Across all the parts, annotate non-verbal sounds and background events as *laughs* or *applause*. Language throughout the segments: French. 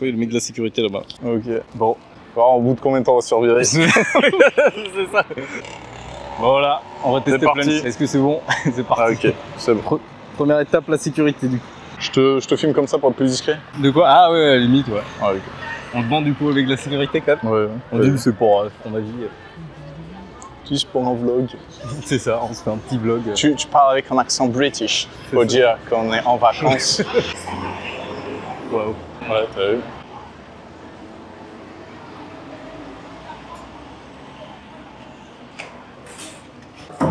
Oui, le mec de la sécurité là-bas. Ok, bon. Alors, au bout de combien de temps on va survivre *laughs* c'est ça. Voilà, on va tester parti. plein. Est-ce que c'est bon *laughs* C'est parti. Ah ok, c'est bon. Première étape, la sécurité du coup. Je te, je te filme comme ça pour être plus discret De quoi? Ah ouais, à la limite, ouais. Ah ok. On demande du coup avec la sécurité quand même? Ouais, On ouais. dit que c'est pour euh, ton avis. Juste pour un vlog. *laughs* C'est ça, on se fait un petit vlog. Tu, tu parles avec un accent british. Faut ça. dire qu'on est en vacances. Waouh. Ouais, t'as vu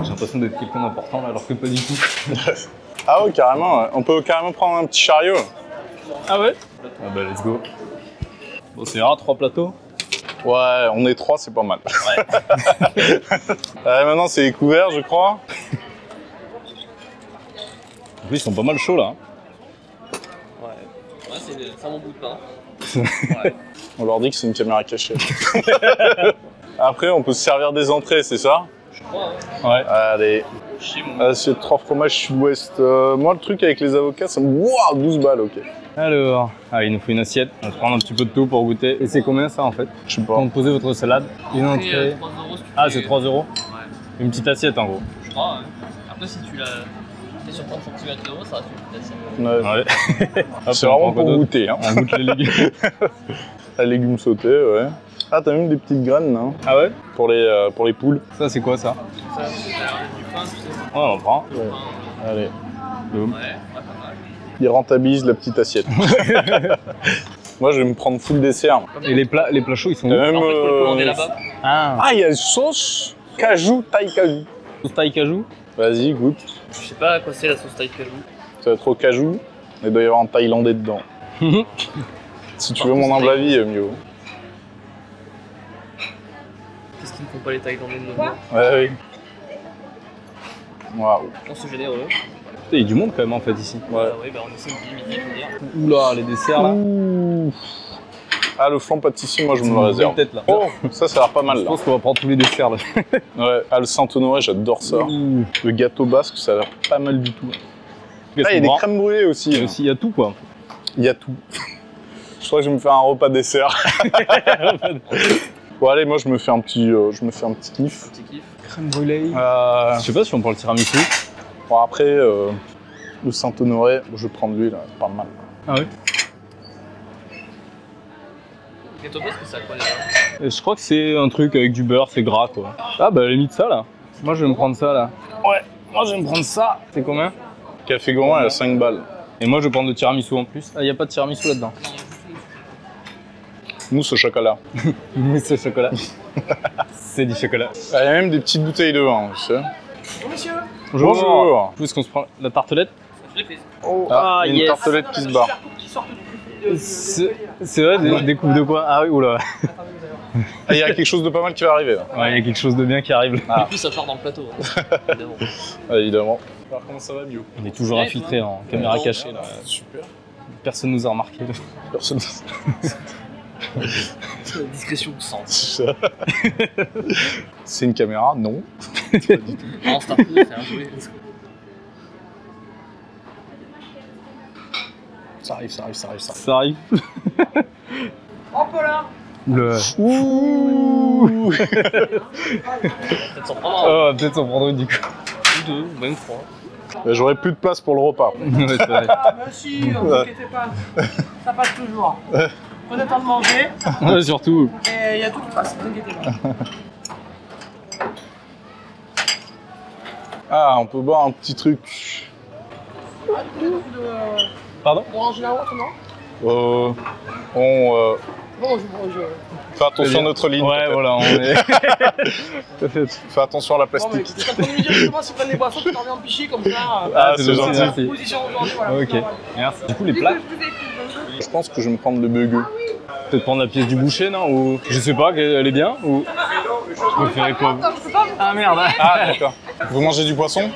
J'ai l'impression d'être quelqu'un d'important là, alors que pas du tout. *laughs* Ah ouais, carrément. On peut carrément prendre un petit chariot. Ah ouais? Ah bah let's go. Bon, c'est rare, trois plateaux. Ouais, on est trois, c'est pas mal. *laughs* Ouais, maintenant, c'est couvert, je crois. En plus, ils sont pas mal chauds là. Ouais. C'est bon bout de pain. *laughs* On leur dit que c'est une caméra cachée. *laughs* Après, on peut se servir des entrées, c'est ça Je crois, hein. Ouais. Allez, assiette 3 fromages sud-ouest. Euh, moi, le truc avec les avocats, ça me... Waouh, 12 balles, ok. Alors, ah, il nous faut une assiette. On va se prendre un petit peu de tout pour goûter. Et c'est combien ça en fait Je sais pas. Quand vous posez votre salade, une euh, entrée. 3 euros si tu Ah, c'est 3 euros Ouais, Une petite assiette en gros. je crois, ouais. Après, si tu l'as. T'es sur 30 cm d'euros, ça reste une petite assiette. Ouais. Ouais. *laughs* Hop, C'est vraiment pour goûter. Hein. On goûte les légumes. *laughs* La légumes sautés, ouais. Ah, t'as même des petites graines, hein, ah ouais? Pour les, euh, pour les poules. Ça, c'est quoi ça? Ça, c'est du pain, tu sais. Ouais, on prend. Pain, Allez, Boum. Ouais, ouais, pas mal. il rentabilise la petite assiette. *laughs* Moi, je vais me prendre full dessert. Et les plats, les plats chauds, ils sont où? même, En fait, euh, là-bas. Ah, Ah, il y a une sauce cajou, taille cajou. sauce taille cajou? Vas-y, goûte. Je sais pas à quoi c'est la sauce taille cajou. Ça va être au cajou, mais il doit y avoir un thaïlandais dedans. *laughs* Si tu veux mon humble avis, euh, mieux. Qu'est-ce qu'ils ne font pas les Thaïlandais de nos jours Ouais, oui. Waouh. On se généreux. Putain, Il y a du monde quand même en fait ici. Ouais. Oui, bah on essaie de limiter, faut dire. Oula, les desserts là. Ouh. Ah, le flan pâtissier, moi, je me le réserve. tête là. Oh, ça, ça a l'air pas mal, Je là. pense qu'on va prendre tous les desserts là. *laughs* Ouais. Ah, le Saint-Honoré, j'adore ça. Le gâteau basque, ça a l'air pas mal du tout. Ah, il y a des crèmes brûlées aussi. Il y a hein. aussi, il y a tout quoi. Il y a tout. *laughs* je crois que je vais me faire un repas dessert. *laughs* bon, allez, moi, je me fais un petit, euh, je me fais un petit kiff. Petit kiff. Crème brûlée. Euh, Je sais pas si on prend le tiramisu. bon, après, euh, le Saint-Honoré, je vais prendre lui, là, pas mal. Ah oui Et toi, parce que c'est à quoi déjà Et Je crois que c'est un truc avec du beurre, c'est gras quoi. Ah bah à la limite ça là. Moi je vais me prendre ça là. Ouais, moi je vais me prendre ça. C'est combien? Café gourmand, il a 5 balles. Et moi je vais prendre le tiramisu en plus. Ah y a pas de tiramisu là-dedans. Mousse au chocolat. *laughs* Mousse au chocolat. *laughs* c'est du chocolat. Ah, Il y a même des petites bouteilles de vin, tu sais. Bonjour. Bonjour. Est-ce qu'on se prend la tartelette? Je l'ai prise. Ah, il y a une yes. tartelette qui se barre. C'est vrai, des, des coupes de poing. Ah oui, oula. Ah, il y a quelque chose de pas mal qui va arriver, là. Ouais, il y a quelque chose de bien qui arrive là. Ah. En plus, ça part dans le plateau. hein. Évidemment. *laughs* Ah, évidemment. Alors, comment ça va, Bio On est toujours infiltré en caméra cachée là. Super. Personne nous a remarqué. Personne. Discrétion sans. *laughs* C'est une caméra Non. *laughs* En start c'est un jouet. Ça arrive, ça arrive, ça arrive, ça arrive. Ça arrive. *laughs* Hop là Le... Ouh Peut-être s'en prendre un. Oh, on va peut-être s'en prendre une du coup. Ou deux, ou même trois. Bah, J'aurais plus de place pour le repas. *laughs* Ouais, c'est vrai. Ah, monsieur, *laughs* vous inquiétez pas, ça passe toujours. Prenez le temps de manger Ouais, surtout. et il y a tout qui passe, vous inquiétez pas. Ah, on peut boire un petit truc. Pardon Orange là, comment Euh, on euh, Bon, je, je... fait attention à notre ligne. Ouais, voilà, on est. *laughs* Fais attention à la plastique. dit justement s'ils prennent les boissons, tu t'en viens en piché comme ça. euh, Ah, c'est c'est gentil. Position aujourd'hui, voilà. Ok, merci. Du coup, les plats, Je pense que je vais me prendre le burger. peut-être prendre la pièce du boucher, non Ou je sais pas, elle est bien Ou je préférais quoi Ah merde Ah, d'accord. Vous mangez du poisson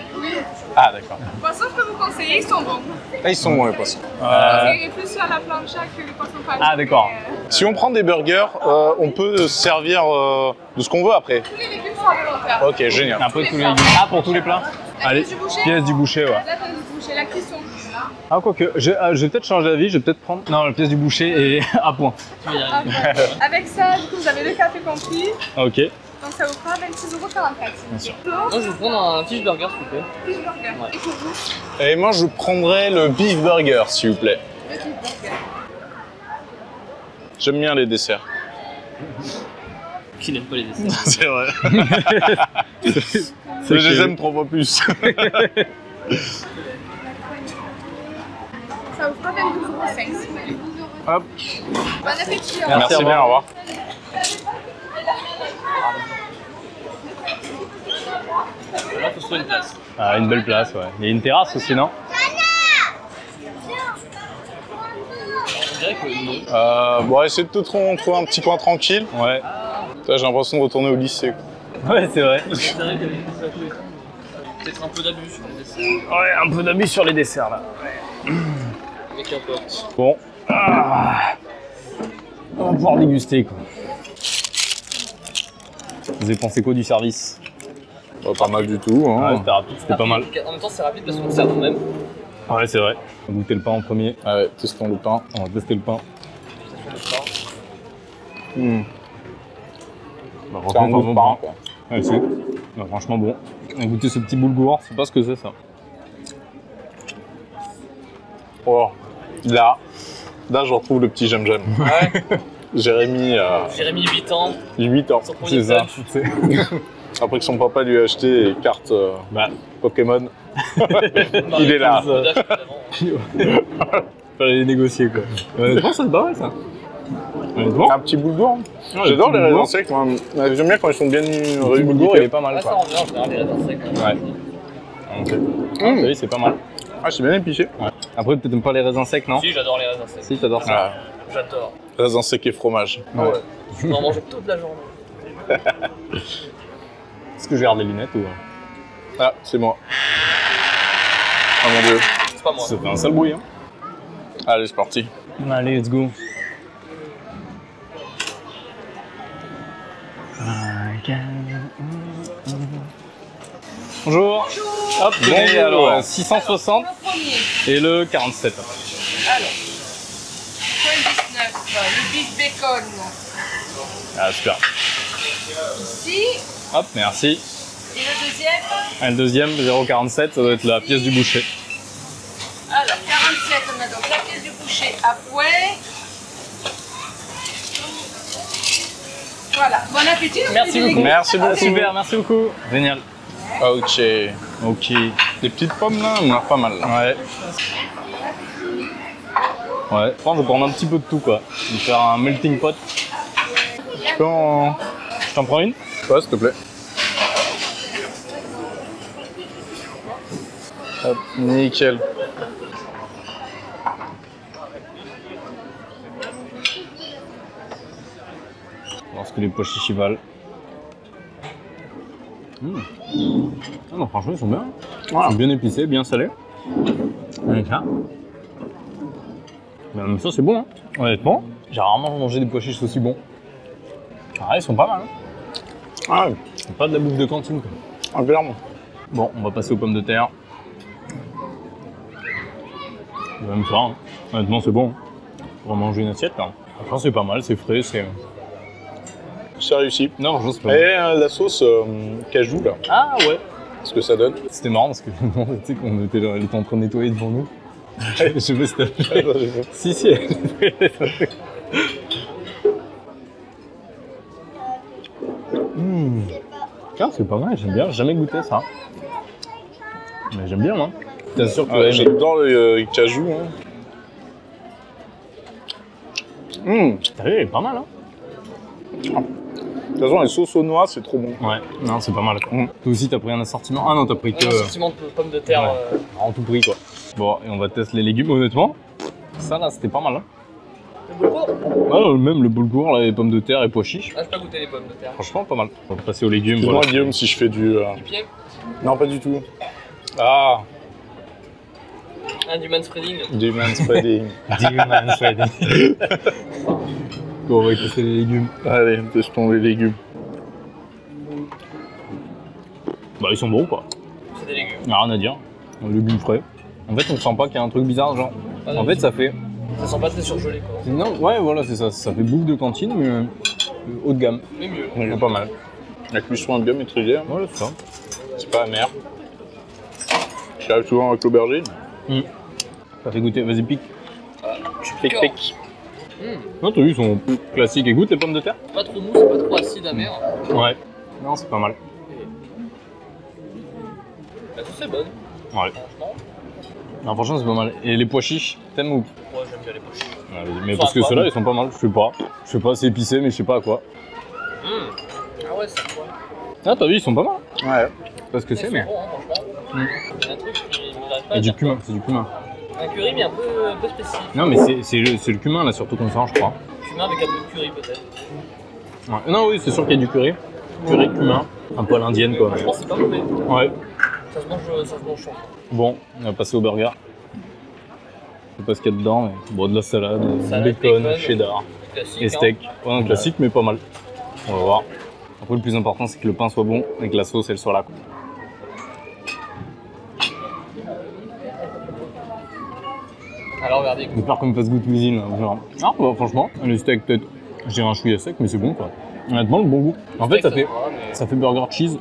Ah, d'accord. poissons, je peux vous conseiller, ils sont bons. Ah, ils sont bons, les poissons. Euh, C'est plus à la plancha que les poissons panés. Ah, d'accord. euh, Si on prend des burgers, euh, on peut se servir euh, de ce qu'on veut après. Tous les légumes sont volontaires. Ok, génial. Un peu tous les légumes. Ah, pour tous les plats La Allez, pièce du boucher pièce du boucher, ouais. La pièce du boucher, la cuisson. Ah, quoique, je, je vais peut-être changer d'avis, je vais peut-être prendre. Non, la pièce du boucher est *laughs* à point. Tu vas y Ah, arriver. Avec ça, du coup, vous avez le café compris. Ok. Donc ça vous fera 26,44€. Bien sûr. Moi, je vais prendre un fish burger, s'il vous plaît. Fish burger. Ouais. Et pour vous, Et moi, je prendrais le beef burger, s'il vous plaît. le fish burger. J'aime bien les desserts. *laughs* Qui n'aime pas les desserts *laughs* C'est vrai. C'est *laughs* Mais je les aime trois fois plus. Ça vous fera 22,5€. s'il vous plaît. Hop. Bon appétit. Merci. Merci au bien, revoir. au revoir. Là, faut se trouver une place. Ah, une belle place, ouais. Il y a une terrasse aussi, non que. Euh, bon, essayer de te trou- trouver un petit coin tranquille. Ouais. J'ai l'impression de retourner au lycée. quoi. Ouais, c'est vrai. C'est vrai qu'il y tout. Peut-être un peu d'abus sur les desserts. Ouais, un peu d'abus sur les desserts là. Mais qu'importe. Bon. Ah. On va pouvoir déguster quoi. Vous avez pensé quoi du service? Bah, pas mal du tout. Ouais, Hein. c'était rapide, c'était pas mal. En même temps, c'est rapide parce qu'on sert nous-mêmes. Ouais, c'est vrai. On va goûter le pain en premier. Ah ouais, testons le pain. On va tester le pain. Hmm. Bah, C'est un bon pain. quoi. Ouais, c'est. Bah, franchement bon. On va goûter ce petit boulgour. Je sais pas ce que c'est ça. Oh, là, là, je retrouve le petit j'aime j'aime. Ouais. *laughs* Jérémy, euh, Jérémy, 8 ans, 8 ans. son premier C'est ça. *laughs* Après que son papa lui a acheté les cartes euh, Bah, Pokémon. *laughs* Il est là. Évidemment. *laughs* fallait les négocier quoi. Honnêtement, c'est pas mal ça. Honnêtement. Un petit boulgour. Ouais, J'adore le les raisins secs. moi. J'aime bien quand ils sont bien Le réunis. boulgour, il est pas mal Ouais, ça rend bien, en général, les raisins secs. hein. Ouais. Ok. Mmh. Oui, c'est pas mal. Ah, c'est bien épicé. Ouais. Après, peut-être pas les raisins secs, non Si, j'adore les raisins secs. Si, t'adores ça. Ah, J'adore. Raisins secs et fromage. Ouais. Je peux en manger toute la journée. *laughs* Est-ce que je garde les lunettes ou. Ah, c'est moi. Ah mon dieu. C'est pas moi. Ça fait un sale bruit, hein. Allez, c'est parti. Allez, let's go. Bonjour. Hop, tenez, Bonjour. alors euh, 660 Le premier. et le 47. Alors. 99. Le beef bacon. Ah, super. Ici. Hop, merci. Et le deuxième. Et le deuxième, 0,47, ça doit être la pièce du boucher. Alors, 47, on a donc la pièce du boucher à fouet. Voilà, bon appétit. Merci des beaucoup. Merci beaucoup. Super, merci beaucoup. Génial. Ok. Ok. Les petites pommes là, on a pas mal là. Ouais. Ouais, je pense que je vais prendre un petit peu de tout quoi. Je vais faire un melting pot. Tu peux en. Je t'en prends une Ouais, s'il te plaît. Hop, nickel. Voir ce que les pois chichis valent. Mmh. Ah non, franchement, ils sont bien. Ils sont bien épicés, bien salés. Avec ça. Mais même ça, c'est bon. Hein. Honnêtement, j'ai rarement mangé des pois chiches aussi bons. Ah, ils sont pas mal. Hein. Ah, C'est pas de la bouffe de cantine. Quoi. ah, clairement. Bon, on va passer aux pommes de terre. Même ça, hein. honnêtement c'est bon. On va manger une assiette là. Franchement c'est pas mal, c'est frais, c'est... C'est réussi. Non, Et pas mal. euh, la sauce euh, cajou là, Ah ouais ce que ça donne. C'était marrant parce que *laughs* tu sais qu'on était, était en train de nettoyer devant nous. Je sais pas si. Si, si. Mmh. Ah, c'est pas mal, j'aime bien, j'ai jamais goûté ça. Mais j'aime bien moi. T'es sûr que aimer J'adore le euh, cajou. Hein. Hum, T'as vu, elle est pas mal hein De toute façon, les sauces aux noix, c'est trop bon. Ouais, non, c'est pas mal. Quoi. Mm. Toi aussi, t'as pris un assortiment Ah non, t'as pris que. Un assortiment de pommes de terre. Ouais. euh, en tout prix, quoi. Bon, et on va tester les légumes, honnêtement. Ça, là, c'était pas mal. Hein. le boulgour. Ouais, même le boulgour, là, les pommes de terre et pois chiches. Ah, j'ai pas goûté les pommes de terre. Franchement, pas mal. On va passer aux légumes. Dis-moi, Voilà. Guillaume, si je fais du. euh, Du pied Non, pas du tout. Ah, Un du manspreading. du manspreading. *laughs* Demon Freddy. Bon, on va tester les légumes. Allez, testons les légumes. Bah, ils sont bons, quoi. C'est des légumes. Rien à dire. Un légume frais. En fait, on sent pas qu'il y a un truc bizarre, genre. Ah En fait, ça fait. Ça sent pas très surgelé quoi. Non, ouais, voilà, c'est ça. Ça fait bouffe de cantine, mais euh, haut de gamme. Mais mieux. C'est pas mal. La cuisson est bien maîtrisée, hein. Voilà, c'est ça. c'est pas amer. J'arrive souvent avec l'aubergine. Ça fait goûter. Vas-y, pique. Tu Pic, pic. Non, t'as vu, ils sont classiques. Et goûte les pommes de terre Pas trop mou, c'est pas trop acide, amer. Ouais. Non, c'est pas mal. La sauce est bonne, Ouais. franchement. Non, franchement, c'est pas mal. Et les pois chiches, t'aimes ou? Moi j'aime bien les. Ouais, vas-y. Mais parce que quoi ceux-là, ils sont pas mal. Je sais pas. Je sais pas, c'est épicé, mais je sais pas à quoi. Ah ouais, c'est quoi? Ah, t'as vu, ils sont pas mal. Ouais. Parce que c'est, mais. bon, hein, franchement. Il y a un truc qui n'arrive pas à Et du cumin, c'est du cumin. Un curry, mais un peu, un peu spécifique. Non, mais c'est- c'est le, c'est le cumin là, surtout comme ça, je crois. Cumin avec un peu de curry peut-être. Ouais. Non, oui, c'est sûr qu'il y a du curry. Curry, cumin, un peu à l'indienne quoi. Je pense que c'est pas mauvais. Ouais. Ça se mange, ça se mange chaud. Bon, on va passer au burger. Je sais pas ce qu'il y a dedans, mais bon, de la salade, Salade, bacon, bacon. cheddar et hein. steak. Ouais, un classique, mais pas mal. On va voir. Après, le plus important, c'est que le pain soit bon et que la sauce, elle soit là. quoi. Alors regardez, Je vais faire comme fast food cuisine. là, Genre. Ah, bah, franchement, le steak, peut-être, je dirais un chouïa sec, mais c'est bon quoi. Honnêtement, le bon goût. En fait, ça fait, ça fait burger cheese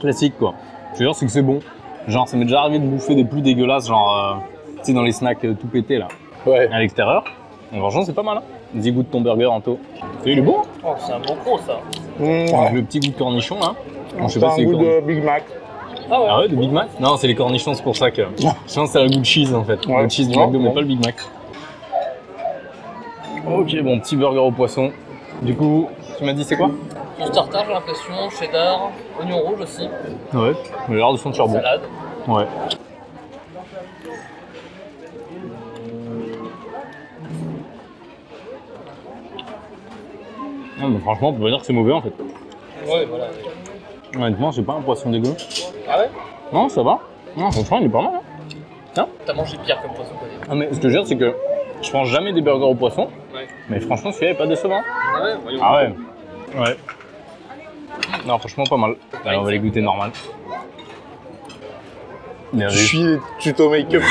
classique quoi. Je veux dire, c'est que c'est bon. Genre, ça m'est déjà arrivé de bouffer des plus dégueulasses, genre, euh, tu sais, dans les snacks euh, tout pétés là, Ouais. à l'extérieur. Donc, franchement, c'est pas mal. Hein. Dis goûte ton burger, Anto. Et il est bon. Oh, c'est un bon pro ça. Avec le petit goût de cornichon là. Je sais C'est pas un si c'est goût de Big Mac. Ah ouais. Ah ouais, de Big Mac? Non, c'est les cornichons, c'est pour ça que. Je pense que c'est le goût de cheese en fait. Ouais. Le cheese du McDo, mais pas le Big Mac. Ok, bon, petit burger au poisson. Du coup, tu m'as dit c'est quoi? Sauce tartare, j'ai l'impression, cheddar, oignon rouge aussi, Ouais. Il a l'air de sentir bon. salade. Ouais. Non, mais franchement, on peut pas dire que c'est mauvais en fait. Ouais, voilà. Honnêtement, c'est pas un poisson dégueu. Ah ouais? Non, ça va. Non, franchement, il est pas mal. Hein. T'as mangé pire comme poisson que Ah, mais ce que je veux dire, c'est que je prends jamais des burgers au poisson. Ouais. Mais franchement, celui-là est pas décevant. Ah ouais, voyons. Ah ouais Ouais. Non, franchement, pas mal. Allez, on va les goûter normal. Bien vu. suis tuto make-up.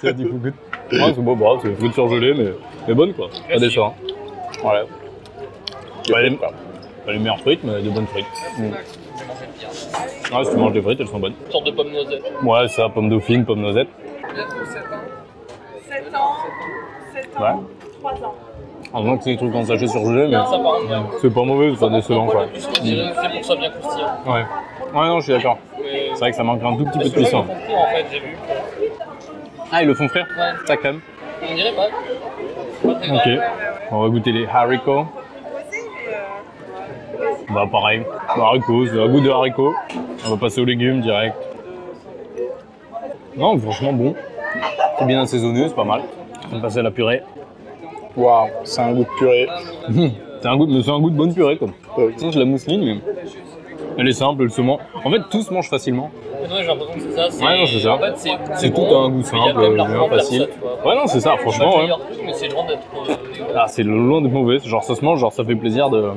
C'est du coup goûte. Ouais, c'est bon, bah, c'est fruit surgelé, mais, mais bonne quoi. Pas décevant. Ouais. Pas les, pas les meilleures frites, mais de bonnes frites. Pire. Ouais, si tu manges des frites, elles sont bonnes. Une sorte de pomme noisette. Ouais, ça, pomme dauphine, pomme noisette. 7 ans, 7 ans, Ouais. 3 ans. En moins que c'est des trucs en sachet mais Ça par contre, ouais. c'est pas mauvais, c'est pas décevant quoi. dirait, c'est pour ça bien croustillant. Ouais. Ouais, non, je suis d'accord. Mais C'est vrai que ça manque un tout petit peu de que là, cuisson. ils font court, en fait, j'ai vu. Ah, ils le font frire Ouais. Ça crème. On dirait pas. Pas très Ok. On va goûter les haricots. Bah pareil, haricots, c'est un goût de haricots. On va passer aux légumes direct. Non, franchement bon. C'est bien assaisonné, c'est pas mal. On va passer à la purée. Waouh, c'est un goût de purée. C'est un goût, mais c'est un goût de bonne purée quoi. Ouais. Sinon, c'est la mousseline, mais elle est simple, elle se mange. En fait, tout se mange facilement. Ouais, j'ai l'impression que c'est ça. c'est- Ouais, non, c'est ça. En fait, c'est tout bon, un goût simple, bien de facile. ça. Ouais, non, c'est ça, franchement. le Ouais. c'est loin d'être euh. Ah, c'est loin d'être mauvais. Genre, ça se mange, genre, ça fait plaisir de.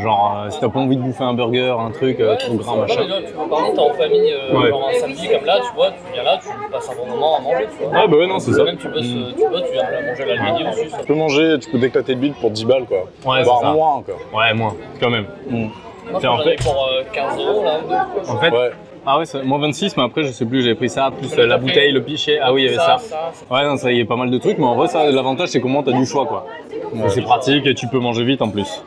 Genre, euh, si t'as pas envie de bouffer un burger, un truc euh, Ouais, trop gras, machin. là, tu vois, par exemple, t'es en famille, euh, Ouais. genre un samedi comme là, tu vois, tu viens là, tu passes un bon moment à manger, tu vois. Ouais, bah ouais, non, c'est ça. Même tu bosses, euh, tu vois, tu viens la manger à la midi aussi. ça. Tu peux manger, tu peux t'éclater le bide pour 10 balles quoi. Ouais, c'est Voire ça. moins encore. Ouais, moins, quand même. Moi, je C'est en fait- pour euh, 15 euros là, ou deux. En fait, Ouais. ah ouais, c'est- moins 26, mais après, je sais plus, j'avais pris ça, plus euh, la bouteille, le pichet. Ah oui, il y avait ça. ça, ça. Ouais, non, ça y est, pas mal de trucs, mais en vrai, ça, l'avantage, c'est comment t'as du choix, quoi. C'est pratique et tu peux manger vite en plus.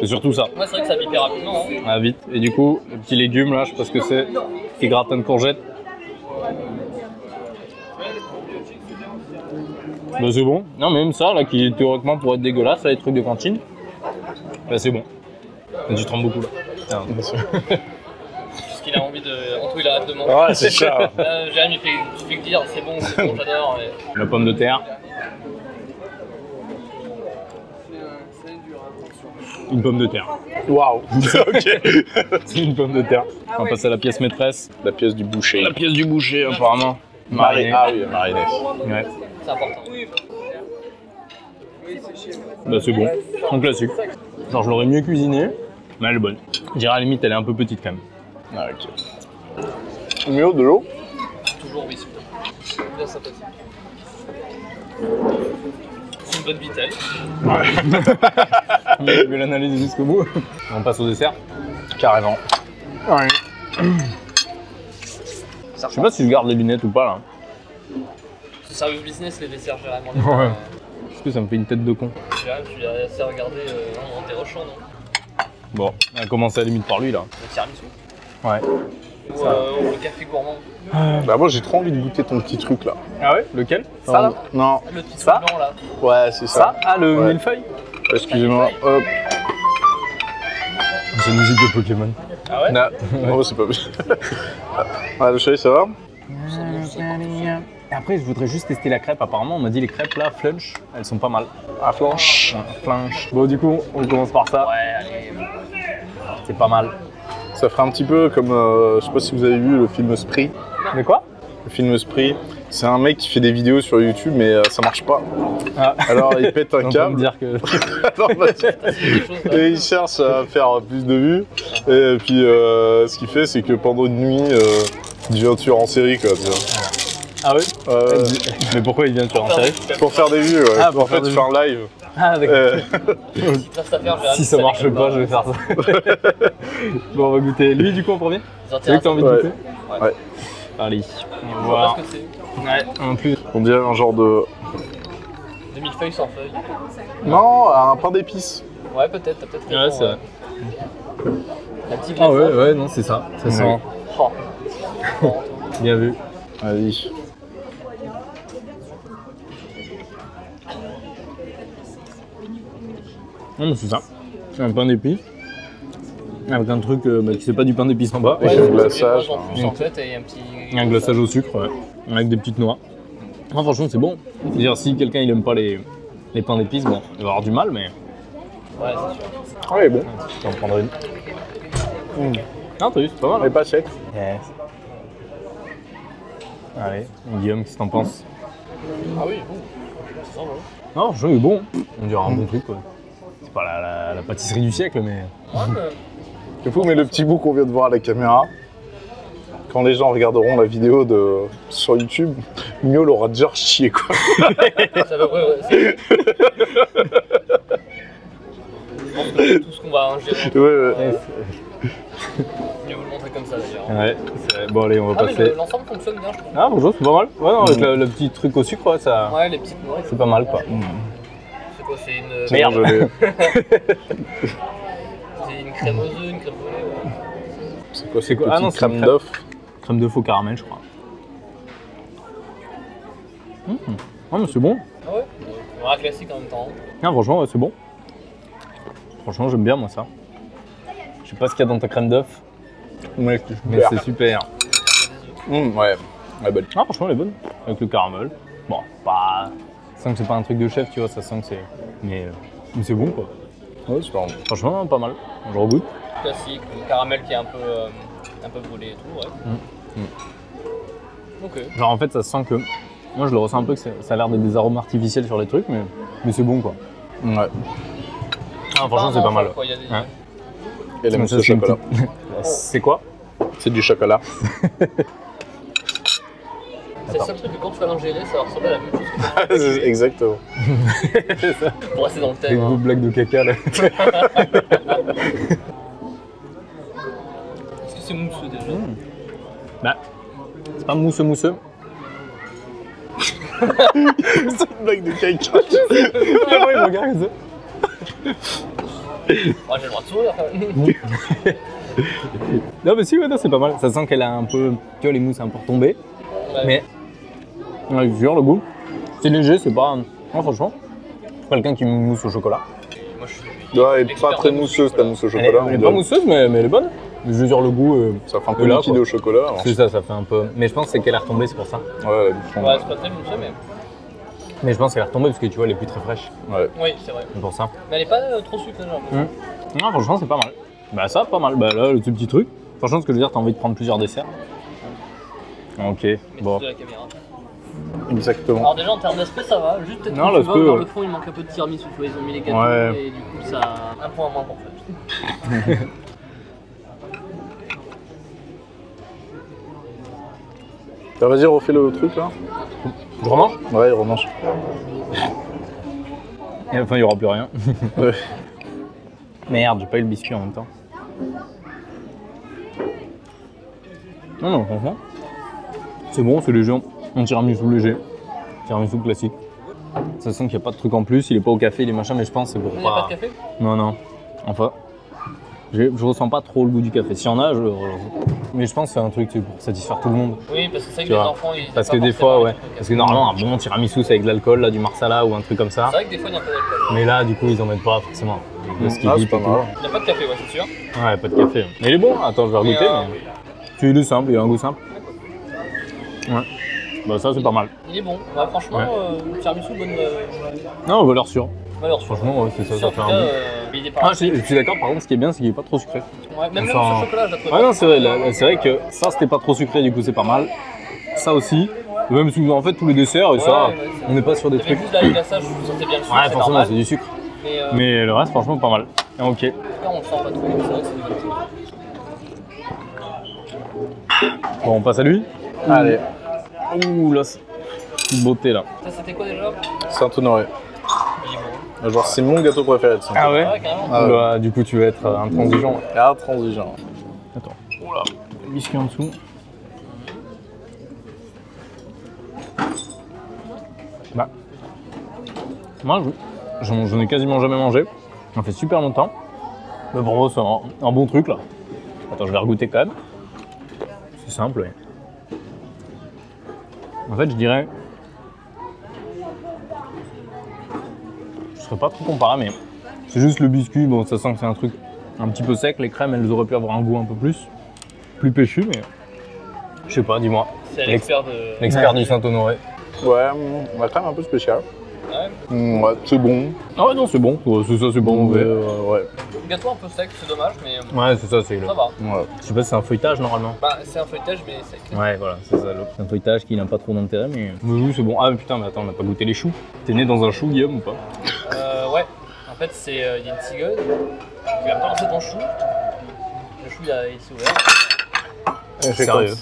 C'est surtout ça. Ouais, c'est vrai que ça hyper rapidement. hein. Ah, vite. Et du coup, le petit légume, là, je sais pas ce que c'est. Petit gratin de courgettes. Bah, c'est bon. Non, mais même ça, là, qui théoriquement pourrait être dégueulasse, là, les trucs de cantine. Bah, c'est bon. Et tu trembles beaucoup, là. *laughs* Parce qu'il a envie de. En tout, il a hâte de manger. Ouais, c'est ça. *laughs* Euh, Jérémy, il fait, il fait que dire c'est bon, c'est bon, *laughs* j'adore. La pomme de terre. Une pomme de terre. Waouh. *laughs* *laughs* ok. C'est une pomme de terre. On va passer à la pièce maîtresse. La pièce du boucher. La pièce du boucher, apparemment. Marinée. Ah oui, marinée. Ouais. C'est important. Bah c'est bon, un classique. Genre je l'aurais mieux cuisiné, mais elle est bonne. Je dirais à la limite elle est un peu petite quand même. Ah, ok. Mieux de l'eau? Toujours oui. Bien sympathique. Bonne vitelle. On va l'analyser jusqu'au bout. On passe au dessert Carrément. Ouais. Ça Je sais pas si je garde les lunettes ou pas là. C'est service business, les desserts, généralement. Les Ouais. euh, Parce que ça me fait une tête de con. Généralement, tu l'as assez regardé euh, en dérochant, non Bon, on a commencé à la limite par lui là. Le tiramisu. Ouais. Ou euh, ou le café gourmand. Bah moi j'ai trop envie de goûter ton petit truc là. Ah ouais? Lequel? Ça là? Non. Le petit Ça? truc blanc là. Ouais, c'est Ça ça? Ah le Ouais. millefeuille? Excusez-moi. Hop. C'est une musique de Pokémon. Ah ouais? Là. Oh, c'est pas *laughs* Ah, le chéri, ça va? Et après, je voudrais juste tester la crêpe. Apparemment, on m'a dit les crêpes là, flunch, elles sont pas mal. À flanche. Flunch. Bon, du coup, on commence par ça. Ouais, allez. C'est pas mal. Ça ferait un petit peu comme, euh, je sais pas si vous avez vu le film Spree. Mais quoi Le film Spree, c'est un mec qui fait des vidéos sur YouTube, mais euh, ça marche pas. Ah. Alors il pète un On peut me câble. dire que. *laughs* Bah, et *laughs* il cherche à faire plus de vues. Et puis euh, ce qu'il fait, c'est que pendant une nuit, euh, il devient tueur en série. Quoi, tu vois. Ah oui Mais pourquoi il vient tuer en série pour faire des vues, ouais. Ah, pour en faire fait, tu fais un live. Ah, d'accord. Euh, Si ça marche pas, je vais faire ça. *laughs* bon, on va goûter. Lui, du coup, en premier C'est lui que t'as envie de Ouais. goûter Ouais. Allez, on Je va vois voir. pas ce que c'est. Ouais, en plus. on dirait un genre de. 2000 feuilles sans feuilles. Non, un pain d'épices. Ouais, peut-être, t'as peut-être Ouais, c'est vrai. La petite Ah ouais, ouais, non, c'est ça. Ça sent. Oh. Bien vu. Vas-y. Non, mais c'est ça. C'est un pain d'épices. Avec un truc euh, bah, qui c'est pas du pain d'épices en bas. Ouais, Et le bien, glaçage. en fait, et un petit. un glaçage au sucre, ouais. Avec des petites noix. Ah, franchement, c'est bon. C'est-à-dire, si quelqu'un il aime pas les, les pains d'épices, bon, il va avoir du mal, mais. Ouais, c'est sûr. Ouais, bon. Je vais en prendre une. Non, t'as vu, c'est pas mal. Mais pas sec. Yes. Allez, Guillaume, qu'est-ce que t'en penses? Ah oui, bon. C'est ça, bon. Non, franchement, il est bon. On dirait un bon truc, quoi. C'est pas la, la- la pâtisserie du siècle, mais. Ouais, mais. C'est fou, mais le petit bout qu'on vient de voir à la caméra, quand les gens regarderont la vidéo de... sur YouTube, Mio l'aura déjà chié quoi. *laughs* C'est à peu près, ouais. c'est- Je pense que tout ce qu'on va ingérer, Ouais, ouais. je vais vous le montrer comme ça d'ailleurs. Ouais, bon, allez, on va Ah, passer. le- l'ensemble fonctionne bien, je trouve. Ah, bonjour, c'est pas mal. Ouais, non, avec le, le petit truc au sucre, ouais, ça. Ouais, les petites noix. C'est pas mal, quoi. Quoi C'est une. L'ai. *laughs* C'est une crème aux œufs, une crème brûlée, ouais. C'est quoi C'est C'est quoi Ah non, Petite c'est une crème d'œuf. Crème de faux caramel, je crois. Mmh. Ah, mais c'est bon. Ah ouais? Un classique en même temps. Ah, franchement, ouais, c'est bon. Franchement, j'aime bien, moi, ça. Je sais pas ce qu'il y a dans ta crème d'œuf, Ouais, mais c'est super. Mmh, ouais. Ah, franchement, elle est bonne. Avec le caramel. Bon, pas. Ça sent que c'est pas un truc de chef, tu vois, ça sent que c'est. Mais, euh, mais c'est bon, quoi. Ouais, super bon. Franchement, pas mal. Je regoute. Classique, le caramel qui est un peu, euh, un peu brûlé et tout, ouais. Mm. Ok. Genre, en fait, ça sent que. Moi, je le ressens un peu que c'est- ça a l'air d'être des arômes artificiels sur les trucs, mais, mais c'est bon, quoi. Ouais. Ah, franchement, c'est pas mal. Quoi, il y a des... Ouais. Et la mousse au c'est chocolat. *laughs* C'est quoi? C'est du chocolat. *laughs* C'est le seul truc que quand tu vas l'ingérer, ça va ressembler à la même chose que C'est- *laughs* Exactement. *laughs* pour rester dans le Avec thème. vos hein. blagues de caca, là. *laughs* Est-ce que c'est mousseux déjà Bah, c'est pas mousseux mousseux. C'est une blague de caca. Ah ouais, regarde ça. Ouais, j'ai le droit de sourire quand même. Non, mais si, ouais, non, c'est pas mal. Ça sent qu'elle a un peu. Tu vois, les mousses un peu retombées. Ouais. Mais. Ouais, jure, le goût. C'est léger, c'est pas. Non, franchement. Quelqu'un qui mousse au chocolat. Moi, je suis. Ouais, elle est pas très mousseuse ta mousse au Elle est, chocolat. elle est on pas mousseuse, mais, mais elle est bonne. Mais je veux dire, le goût. euh, Ça fait un peu là, liquide au chocolat. alors. c'est ça, ça fait un peu. Mais je pense que c'est qu'elle est retombée, c'est pour ça. Ouais, c'est pas très mousseux, mais. Mais je pense qu'elle est retombée parce que tu vois, elle est plus très fraîche. Ouais. Oui, c'est vrai. C'est pour ça. Mais elle est pas euh, trop sucrée, genre. Hum. Non, franchement, c'est pas mal. Bah, ça, pas mal. Bah, là, le tout petit truc. Franchement, ce que je veux dire, t'as envie de prendre plusieurs desserts. Ok, bon. de la caméra. Exactement. Alors déjà en termes d'aspect ça va, juste peut-être Non, quand tu vas dans ouais. le fond il manque un peu de tiramisu, tu vois, ils ont mis les gâteaux Ouais. et du coup ça un point en moins pour. Bah, Vas-y, refais le truc là. Je remange Ouais, remange. Et Enfin, il n'y aura plus rien. *laughs* Ouais. Merde, j'ai pas eu le biscuit en même temps. Non, non, franchement. C'est bon, c'est léger. Un tiramisu léger. Tiramisu classique. Ça sent qu'il n'y a pas de truc en plus, il est pas au café, il est machin, mais je pense que c'est pour Il n'y a pas de café Non, non. Enfin, j'ai- je ressens pas trop le goût du café. S'il y en a, je. Mais je pense que c'est un truc pour satisfaire tout le monde. Oui, parce que c'est vrai que les enfants, ils. Parce que des fois, ouais. Parce que normalement, un bon tiramisu, c'est avec de l'alcool, là, du marsala ou un truc comme ça. C'est vrai que des fois, il y a un peu d'alcool. Mais là, du coup, ils en mettent pas forcément. Le ski Ah, c'est pas mal. Il n'y a pas de café, ouais, c'est sûr. Ouais, pas de café. Mais il est bon, attends, je vais Mais, regoûter. euh, Mais... Simple, il a un goût simple. Ouais. Bah, ça, c'est pas mal. Il est bon. Ouais, franchement, Ouais. euh, tiramisu, bonne euh, Non, valeur sûre. valeur. Franchement, ouais, c'est ça, ça fait tout un cas, bon. euh, il est pas. Ah, je suis, je suis d'accord, par contre, ce qui est bien, c'est qu'il est pas trop sucré. Ouais, même, même Enfin, ce chocolat, je la trouve. Ouais, non, c'est vrai, là, là, c'est vrai que ça, c'était pas trop sucré, du coup, c'est pas mal. Ça aussi. Même si, en fait, tous les desserts, et ça, Ouais, ouais, c'est on n'est pas sur des trucs. juste la glaçage, je sentais bien le sucre, Ouais, c'est forcément, normal. c'est du sucre. Mais, euh, Mais le reste, franchement, pas mal. Ah, Ok. là, on le sent pas trop. C'est vrai que c'est une bonne chose. Bon, on passe à lui. Allez, Ouh, là, c'est une beauté, là. Ça, c'était quoi déjà Saint-Honoré. Bon. Genre, c'est mon gâteau préféré de Saint-Honoré. Ouais, carrément. Ah ouais. Bah, du coup, tu vas être euh, intransigeant. Ah, transigeant. Attends. Oula, le biscuit en dessous. Bah. Moi, je- j'en j'en ai quasiment jamais mangé. Ça fait super longtemps. Mais pour moi, c'est un, un bon truc là. Attends, je vais regoûter quand même. C'est simple, ouais. En fait, je dirais. Je serais pas trop comparé, mais c'est juste le biscuit. Bon, ça sent que c'est un truc un petit peu sec. Les crèmes, elles auraient pu avoir un goût un peu plus. Plus péchu, mais. Je sais pas, dis-moi. C'est l'expert de. L'expert du Saint-Honoré. Ouais, hum, on a quand même un peu spécial. Ouais. Hum, ouais, c'est bon. Ah ouais, non, c'est bon. Ouais, c'est ça, c'est bon. Mais, Ouais, euh, ouais. Gâteau un peu sec, c'est dommage, mais euh, ouais c'est ça, c'est le. ça va. ouais. Je sais pas si c'est un feuilletage normalement. Bah, c'est un feuilletage, mais sec. Ouais, voilà, c'est ça. le- C'est un feuilletage qui n'a pas trop d'intérêt, mais. Mais oui, c'est bon. Ah, mais putain, mais attends, on n'a pas goûté les choux. T'es né dans un chou, Guillaume, ou pas Euh, ouais. En fait, c'est euh, il y a une cigogne qui va balancer ton chou. Le chou, il, a- il s'est ouvert. Sérieux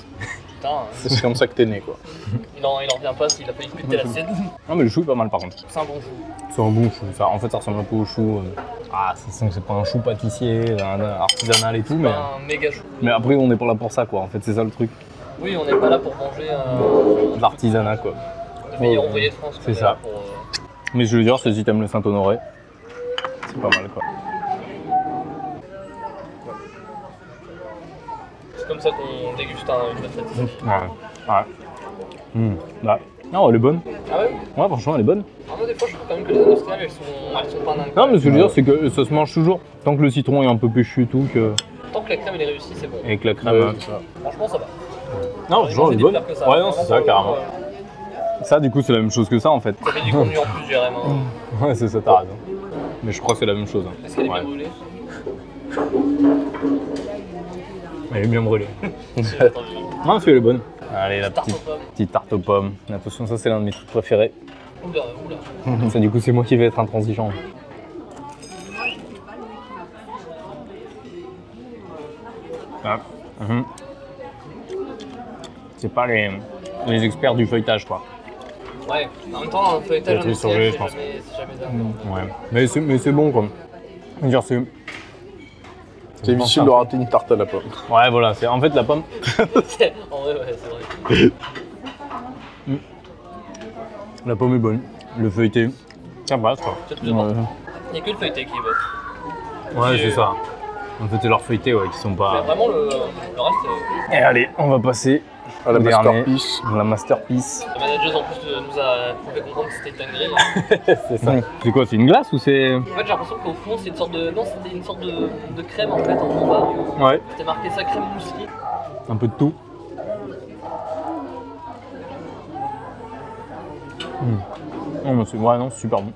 Putain, hein. C'est comme ça que t'es né, quoi. *laughs* il en, il en revient pas, il a failli se péter la sienne. Non, mais le chou est pas mal par contre. C'est un bon chou. C'est un bon chou. Ça, en fait, ça ressemble un peu au chou. euh, Ah, c'est pas un chou pâtissier, un, artisanal et tout, mais. Un méga chou. Mais après, on est pas là pour ça, quoi. En fait, c'est ça le truc. Oui, on n'est pas là pour manger un... De L'artisanat, quoi. le meilleur ouvrier de France. C'est ça. Pour, euh, Mais je veux dire, c'est si t'aimes le Saint-Honoré, c'est pas mal, quoi. Comme ça qu'on déguste un, une pâtisserie. Ouais. Ouais. Hmm. Bah. Non, elle est bonne. Ah ouais? Ouais, franchement, elle est bonne. Ah, Moi, des fois, je trouve quand même que les industrielles, elles sont, elles sont pas dingues. Non, mais ce que je veux dire, c'est que ça se mange toujours. Tant que le citron est un peu péchu et tout, que... Tant que la crème, elle est réussie, c'est bon. et que la crème. Ouais, euh, c'est ça. Franchement, ça va. Non, franchement, elle est bonne. ça. Ouais, non, c'est ça, carrément. euh, Ça, du coup, c'est la même chose que ça, en fait. Ça fait du contenu en plus, Jérém. hein. *laughs* Ouais, c'est ça, t'as raison. Mais je crois que c'est la même chose. hein. Est-ce qu'elle est bien Ouais. brûlée? Elle est bien brûlée. *laughs* Non, elle est bonne. Allez, la Tarte aux petite, pommes. petite tarte aux pommes. Attention, ça, c'est l'un de mes trucs préférés. Oula, oula. *laughs* Ça, du coup, c'est moi qui vais être intransigeant. Ah. mhm. C'est pas les, les experts du feuilletage, quoi. Ouais, en même temps, un feuilletage c'est je pense. jamais, c'est jamais ça. Ouais. Mais c'est, mais c'est bon, quoi. Je veux dire, c'est... C'est difficile de rater une tarte à la pomme. Ouais, voilà. C'est, en fait, la pomme... *laughs* en vrai, ouais, c'est vrai. La pomme est bonne. Le feuilleté, ça passe, quoi. Il n'y a que le feuilleté qui est bon. Ouais, Et- c'est ça. En fait, c'est leurs feuilletés, ouais, qui sont Mais pas... vraiment, le, le reste, euh, Et allez, on va passer À la dernier. masterpiece. La masterpiece. la manageuse en plus nous a fait comprendre que c'était une dinguerie. *laughs* c'est ça. C'est quoi, c'est une glace ou c'est... En fait, j'ai l'impression qu'au fond, c'est une sorte de. Non, c'était une sorte de, de crème en fait en bas. Ouais. C'était marqué ça crème mousseline. Un peu de tout. Non, mais c'est ouais, non, c'est super bon.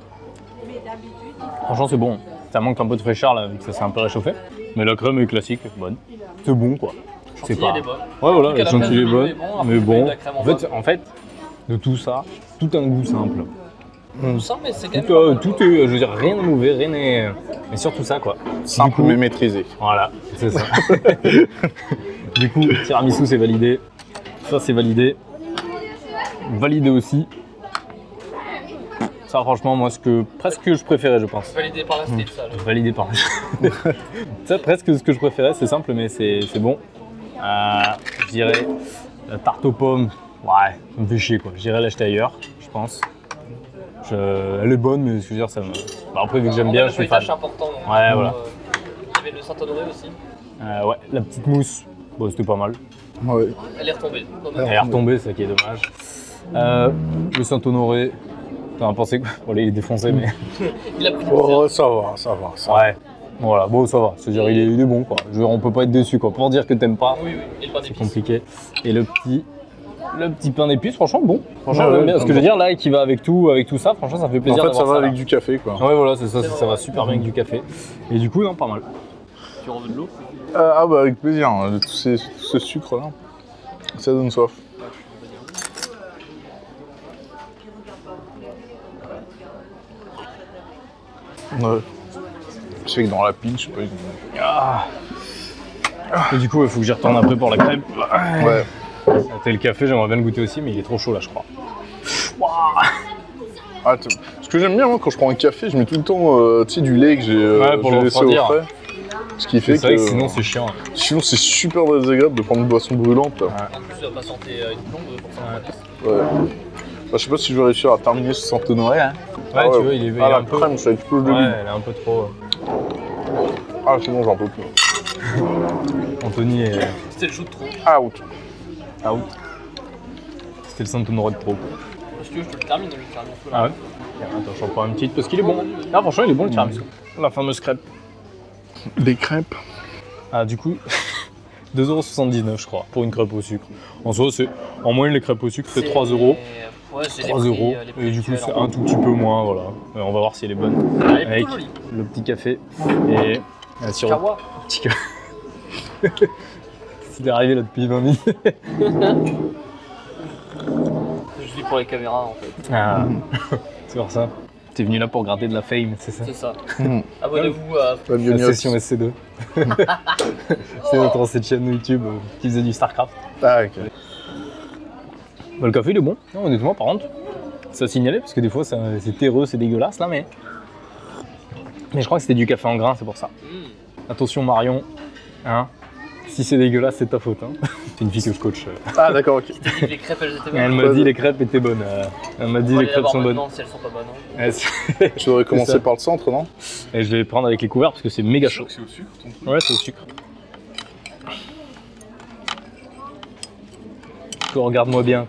Franchement, c'est bon. Ça manque un peu de fraîcheur là, vu que ça s'est un peu réchauffé. Mais la crème est classique, bonne. C'est bon quoi. C'est Chantilly, pas. elle est bonne. Ouais, voilà, la la chantilly est bonne. mais bon. de la en fait, en fait, de tout ça, tout un goût simple. Tout ça, mais c'est quand Tout, même. euh, tout mal. est, je veux dire, rien n'est mauvais, rien n'est. Mais surtout ça quoi. Simple coup- mais maîtrisé. Voilà, c'est ça. *laughs* du coup, tiramisu c'est validé. Ça c'est validé. validé aussi. Ça, franchement, moi, ce que presque que je préférais, je pense. Validé par la street, ça. le- Validé par. *laughs* ça, presque ce que je préférais, c'est simple, mais c'est c'est bon. Euh, je dirais la tarte aux pommes. Ouais, ça me fait chier quoi. J'irai l'acheter ailleurs, je pense. Je- Elle est bonne, mais je veux dire, ça me. Bah, après, vu que j'aime En bien, je suis fan. c'est important. donc, Ouais, euh, voilà. Il y avait le Saint-Honoré aussi. Euh, ouais, la petite mousse, bon, c'était pas mal. Ouais. Elle est retombée. Elle est retombée, c'est ça qui est dommage. Euh, le Saint-Honoré, t'en as pensé quoi? Bon, là, il est défoncé, mais. *laughs* Il a pris Oh, ça va, ça va. Ça. va. Ouais. Voilà, bon, ça va. C'est-à-dire, il est, il est bon, quoi. Je on peut pas être déçu, quoi. Pour dire que t'aimes pas, Oui, oui. C'est compliqué. Et le petit. Le petit pain d'épices, franchement, bon. Franchement, Ouais, j'aime ouais, bien. Ce que je veux dire, là, qui va avec tout, avec tout ça, franchement, ça fait En plaisir. fait, ça va avec là. du café, quoi. Ouais, voilà, c'est ça, ça, vrai. va super bien avec du café. Et du coup, non, pas mal. Tu en veux de l'eau Euh, ah bah avec plaisir, hein, tout, ces- tout ce sucre là, ça donne soif. Ouais. Je sais que dans la pile, je sais pas. Ah. Et du coup, il faut que j'y retourne après pour la crêpe. ont- Ouais. C'était le café, j'aimerais bien le goûter aussi, mais il est trop chaud là, je crois. Ah, ce que j'aime bien moi quand je prends un café, je mets tout le temps euh, tu sais, du lait que j'ai euh, Ouais, pour le laissé au frais. Ce qui fait C'est vrai que, que sinon, c'est chiant. sinon c'est super désagréable de prendre une boisson brûlante. Là. En plus, tu vas pas sentir une plombe forcément. Ouais. Ouais. Bah, je sais pas si je vais réussir à terminer ce centenaire. Hein. Ouais, Ah tu vois, il est, il est Ah, la un peu. crème, ça explose de Ouais, lui. elle est un peu trop. Ah, sinon j'en peux plus. *laughs* Anthony est C'était le de trop. Out. out. C'était le Saint-Honoré de trop. Si tu veux, je te le termine, le termine. Ah ouais Attends, j'en prends une petite parce qu'il est bon. Ah, franchement, il est bon le tiramisu. La fameuse crêpe. Des crêpes. Ah, du coup, *laughs* 2,79€ je crois, pour une crêpe au sucre. En soi, c'est. En moyenne, les crêpes au sucre, c'est 3 euros. Ouais, c'est 3 les prix, euros. euh, les prix Et du coup, c'est actuels, un tout petit peu moins, voilà. Et on va voir si elle est bonne. hein. Elle est Avec jolie. le petit café et sirop. Kawa. Petit café. *laughs* Il est arrivé là depuis 20 minutes. *laughs* Je vis pour les caméras en fait. Ah, *laughs* c'est pour ça. T'es venu là pour gratter de la fame, c'est ça? C'est ça. Mhm. Abonnez-vous à. La La session SC2. c'est notre ancienne chaîne YouTube euh, qui faisait du StarCraft. Ah, ok. Bah, le café il est bon, non, honnêtement par contre. Ça signalait parce que des fois c'est terreux, c'est dégueulasse là, mais. Mais je crois que c'était du café en grain, c'est pour ça. Hmm. Attention Marion, hein, si c'est dégueulasse, c'est ta faute. Hein. *laughs* c'est une fille que je coach. euh. Ah, d'accord, ok. Les crêpes, elles étaient Elle bonnes. m'a dit les crêpes étaient bonnes. euh, Elle m'a dit les crêpes sont bonnes. maintenant si elles sont pas bonnes. hein. Ouais, c'est- Tu devrais *laughs* commencer par le centre, non? Et je vais les prendre avec les couverts parce que c'est méga chaud. C'est au sucre, ton truc? Ouais, c'est au sucre. Regarde-moi bien.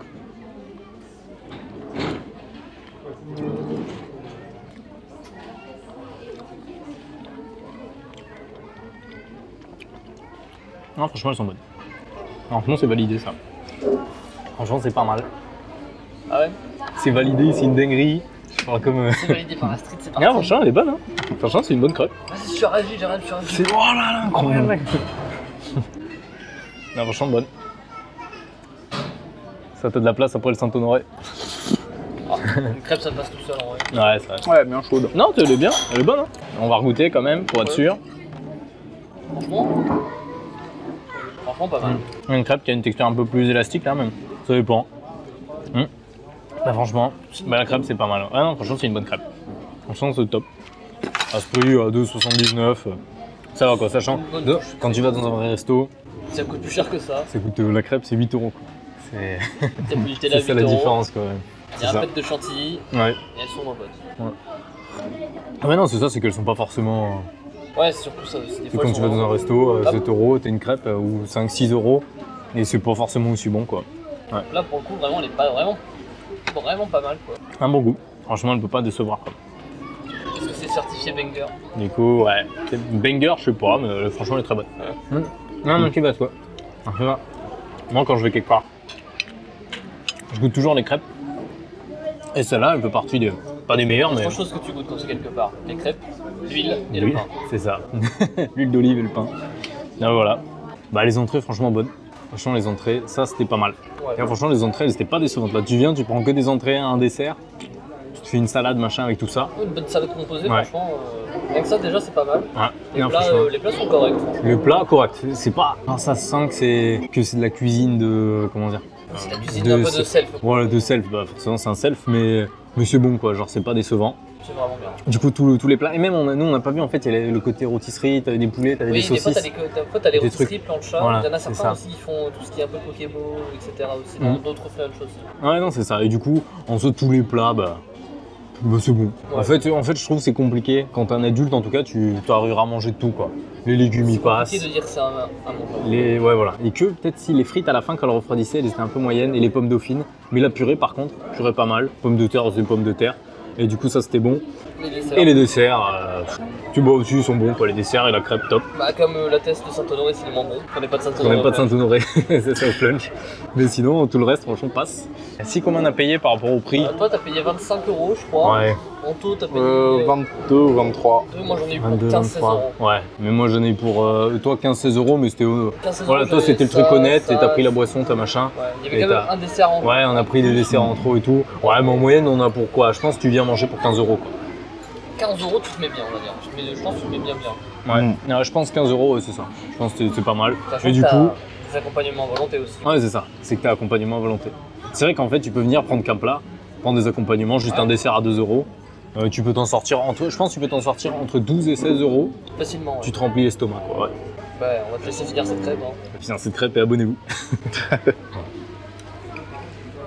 Non, franchement, elles sont bonnes. Non, franchement, c'est validé ça. Franchement, c'est pas mal. Ah ouais? C'est validé, c'est une dinguerie. Comme. euh, C'est validé par la street, c'est *laughs* parti. Non, franchement, elle est bonne. Hein. Franchement, c'est une bonne crêpe. Vas-y, je suis ravi, j'arrête, je suis ravi. C'est oh là là, incroyable, mec. *laughs* non, franchement, bonne. Ça t'as de la place après le Saint-Honoré. Une crêpe, ça passe tout seul en vrai. Ouais, c'est vrai. Ouais, bien chaude. Non, elle est bien, elle est bonne. Hein. On va regoûter quand même pour être Ouais. sûr. Franchement. Franchement, pas mal. Une crêpe qui a une texture un peu plus élastique là même. Ça dépend. Hum. Bah, franchement, bah, la crêpe c'est pas mal. Ah non, franchement, c'est une bonne crêpe. Franchement, c'est top. À ce prix, à 2,79, euh, ça va quoi, sachant. De-. Quand tu vas dans un vrai resto, Ça coûte plus cher que ça. ça coûte euh, la crêpe, c'est 8 euros. quoi. C'est *laughs* ça la différence quand même. Il y a c'est un pet de chantilly Ouais. et elles sont dans bonnes. Ah mais non, c'est ça, c'est qu'elles sont pas forcément. Ouais, c'est surtout ça. C'est des fois, quand tu vas dans un resto, euh, Ah 7 euros, t'as une crêpe euh, ou 5-6 euros, et c'est pas forcément aussi bon quoi. Là, pour le coup, vraiment, elle est pas vraiment. Vraiment pas mal quoi. Un bon goût. Franchement, elle peut pas décevoir quoi. Est-ce que c'est certifié banger Du coup, ouais. Banger, je sais pas, mais euh, franchement, elle est très bonne. Hum. Non, non, tu vas quoi. Ah, ça va. Moi, quand je vais quelque part, je goûte toujours les crêpes. Et celle-là, elle fait partie des. Pas des meilleures, mais. Trois choses que tu goûtes quand tu es quelque part les crêpes, l'huile et le L'huile, pain. C'est ça. *laughs* *laughs* L'huile d'olive et le pain. Ah, voilà. Bah, les entrées, franchement, bonnes. Franchement, les entrées, ça, c'était pas mal. Ouais. Et franchement, les entrées, elles étaient pas décevantes. Là, tu viens, tu prends que des entrées, un dessert. Tu te fais une salade, machin, avec tout ça. Une bonne salade composée, Ouais. franchement. euh, Rien que ça, déjà, c'est pas mal. Ouais. Les, Non, plats, euh, les plats sont corrects. Le plat, correct. C'est pas. Non, ça sent que c'est que c'est de la cuisine de. Comment dire C'est la cuisine de un peu de self. self. Voilà, de self, bah forcément c'est un self, mais, mais c'est bon quoi, genre c'est pas décevant. C'est vraiment bien. Du coup, tous les plats, et même on a- nous on n'a pas vu en fait, il y a le côté rôtisserie, t'avais des poulets, t'avais Oui, des saucisses. les, des fois, t'as les rôtisseries plancha. Voilà, Il y en a certains aussi qui font tout ce qui est un peu Pokémon, etc. aussi, Mhm. d'autres flunch aussi. Ouais, non, c'est ça. Et du coup, en soi, tous les plats, bah, bah c'est bon. En, fait, en fait, je trouve que c'est compliqué. Quand t'es un adulte, en tout cas, tu arriveras à manger de tout quoi. Les légumes y C'est passent. compliqué de dire que c'est un, Les, ouais, voilà. Et que peut-être si les frites à la fin, quand elles refroidissaient, elles étaient un peu moyennes. Et les pommes dauphines. Mais la purée, par contre, purée pas mal. Pommes de terre, c'est pommes de terre. Et du coup, ça c'était bon. Les desserts. Et les desserts, euh, tu vois aussi, ils sont bons quoi. Les desserts et la crêpe, top. Bah, comme euh, la test de Saint-Honoré, c'est les bonbons. Prenez pas de On Saint-Honoré. n'aime pas de Saint-Honoré, *laughs* c'est ça au plunch. Mais sinon, tout le reste, franchement, passe. Si, combien on a payé par rapport au prix Euh, toi, t'as payé 25 euros, je crois. Ouais, En tout, t'as payé. Euh, 22 ou 23. deux. Moi, j'en ai eu pour 22, 15-16 euros. 23. Ouais, mais moi j'en ai pour. euh, toi 15-16 euros, mais c'était. euh, 15-16 voilà, euros, toi c'était le truc honnête et t'as pris la boisson, t'as machin. Ouais, il y avait quand même un dessert en Ouais, on a pris des desserts en trop et tout. Ouais, mais en moyenne, on a pour quoi? Je pense que tu viens manger pour 15 euros quoi. 15 euros, tu te mets bien, on va dire. Mets- je pense que tu te mets bien bien. Ouais, Mm. Ouais, je pense 15 euros, ouais, c'est ça. Je pense que c'est- c'est pas mal. Que du t'as coup, des accompagnements à volonté aussi. ouais, c'est ça. C'est que t'as accompagnement à volonté. C'est vrai qu'en fait, tu peux venir prendre qu'un plat, prendre des accompagnements, juste Ouais. un dessert à 2 euros. Euh, tu peux t'en sortir entre, je pense que tu peux t'en sortir entre 12 et 16 euros. Facilement. Ouais. Tu te remplis l'estomac, quoi. Ouais. Bah, on va te laisser finir cette crêpe. Hein. Puis, c'est crêpe et abonnez-vous. *laughs*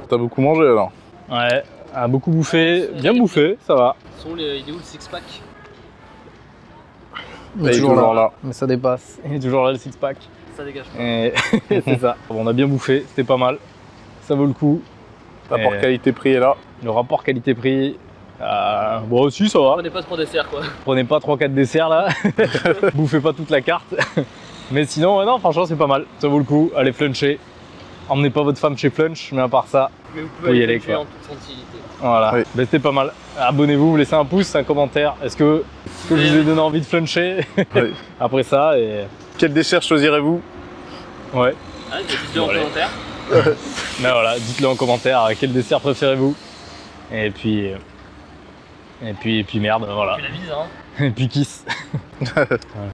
T'as beaucoup mangé alors Ouais, a beaucoup bouffé, bien bouffé, ça va. Sont les, il est où le six-pack Il est toujours là. Mais ça dépasse. *laughs* Il est toujours là le six pack. Ça dégage pas. Et *laughs* c'est ça. Bon, on a bien bouffé, c'était pas mal. Ça vaut le coup. Rapport Et- qualité-prix est là. Le rapport qualité-prix. euh, bon aussi ça va. Prenez pas trop dessert quoi. Prenez pas 3-4 desserts là. *laughs* Bouffez pas toute la carte. Mais sinon, non, franchement c'est pas mal. Ça vaut le coup. Allez fluncher. Emmenez pas votre femme chez Flunch, mais à part ça, Mais vous pouvez y aller quoi. en toute tranquillité. voilà. Oui. Ben, c'était pas mal. Abonnez-vous, laissez un pouce, un commentaire. Est-ce que, est-ce que je vous ai donné envie de fluncher Oui. *laughs* après ça et Quel dessert choisirez-vous? Ouais. Ah, dites-le en allez. commentaire. *laughs* Ben voilà, dites-le en commentaire quel dessert préférez-vous? Et puis euh, et puis et puis merde, voilà. Tu la vises hein. Et puis kiss. *laughs*